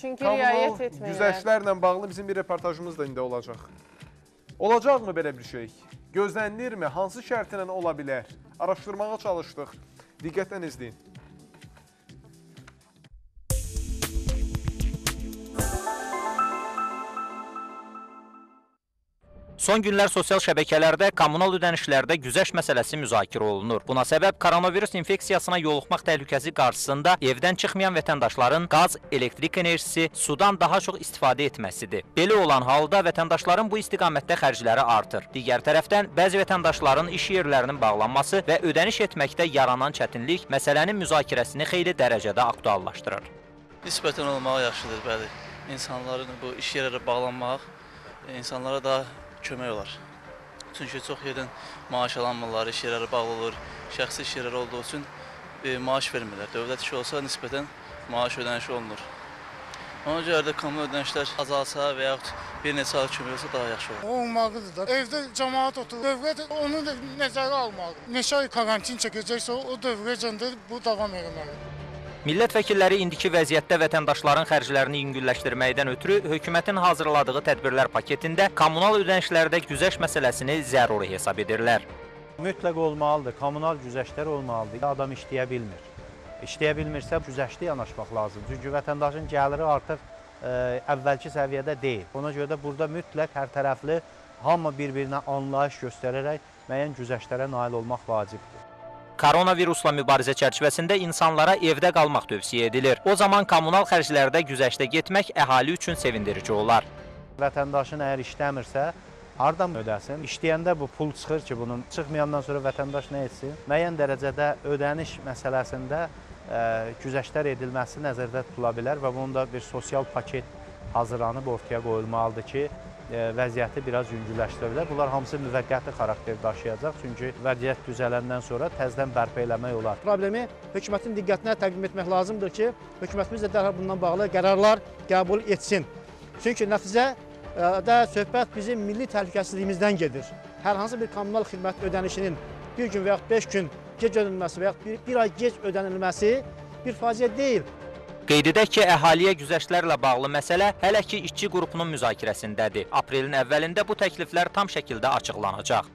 Çünki riayət etmirlər. güzəştlərlə bağlı bizim bir reportajımız da indi olacaq. Olacaqmı belə bir şey? Gözlənilirmi? Hansı şərtlə ola bilər? Araşdırmağa çalışdıq. Diqqətlə izləyin. Son günlər sosial şəbəkələrdə kommunal ödənişlərdə güzəşt məsələsi müzakirə olunur. Buna səbəb koronavirus infeksiyasına yoluxmaq təhlükəsi qarşısında evdən çıxmayan vətəndaşların qaz, elektrik enerjisi, sudan daha çox istifadə etməsidir. Belə olan halda vətəndaşların bu istiqamətdə xərcləri artır. Digər tərəfdən bəzi vətəndaşların iş yerlərinin bağlanması və ödəniş etməkdə yaranan çətinlik məsələnin müzakirəsini xeyli dərəcədə aktuallaşdırır. Nisbətən olmağı yaxşıdır, bəli. İnsanların bu iş yerləri bağlanmaq insanlara daha kömək olar. Çünki çox yerdən maaş alanmırlar, iş yerləri bağlı olur, şəxsi iş yerləri olduğu üçün e, maaş vermirlər. Dövlət işi olsa nisbətən maaş ödənişi olunur. Ona görə də kommunal ödənişlər azalsa və yaxud bir neçə ay kömək olsa daha yaxşı olar. olmalıdır da. Evdə cəmaət oturur. Dövlət onu da nəzərə almalıdır. Neçə ay karantin çəkəcəksə o dövrəcən də bu davam etməlidir. Millət vəkilləri indiki vəziyyətdə vətəndaşların xərclərini yüngülləşdirməkdən ötürü hökumətin hazırladığı tədbirlər paketində kommunal ödənişlərdə güzəşt məsələsini zəruri hesab edirlər. Mütləq olmalıdır, kommunal güzəştlər olmalıdır. Adam işləyə bilmir. İşləyə bilmirsə güzəştə yanaşmaq lazımdır. Çünki vətəndaşın gəliri artıq ə, əvvəlki səviyyədə deyil. Ona görə də burada mütləq hər tərəfli hamı bir-birinə anlayış göstərərək müəyyən güzəştlərə nail olmaq vacibdir. Koronavirusla mübarizə çərçivəsində insanlara evdə qalmaq tövsiyə edilir. O zaman kommunal xərclərdə güzəştə getmək əhali üçün sevindirici olar. Vətəndaşın əgər işləmirsə, hardan ödəsin? İşləyəndə bu pul çıxır ki, bunun çıxmayandan sonra vətəndaş nə etsin? Müəyyən dərəcədə ödəniş məsələsində ə, güzəştlər edilməsi nəzərdə tutula bilər və bunun da bir sosial paket hazırlanıb ortaya qoyulmalıdır ki, vəziyyəti biraz yüngülləşdirə bilər. Bunlar hamısı müvəqqəti xarakter daşıyacaq, çünki vəziyyət düzələndən sonra təzədən bərpa eləmək olar. problemi hökumətin diqqətinə təqdim etmək lazımdır ki, hökumətimiz də dərhal bundan bağlı qərarlar qəbul etsin. Çünki nəticə ə, də söhbət bizim milli təhlükəsizliyimizdən gedir. Hər hansı bir kommunal xidmət ödənişinin bir gün və yaxud 5 gün gec ödənilməsi və yaxud bir, bir ay gec ödənilməsi bir faciə deyil. Qeyd edək ki, əhaliyə güzəştlərlə bağlı məsələ hələ ki işçi qrupunun müzakirəsindədir. Aprelin əvvəlində bu təkliflər tam şəkildə açıqlanacaq.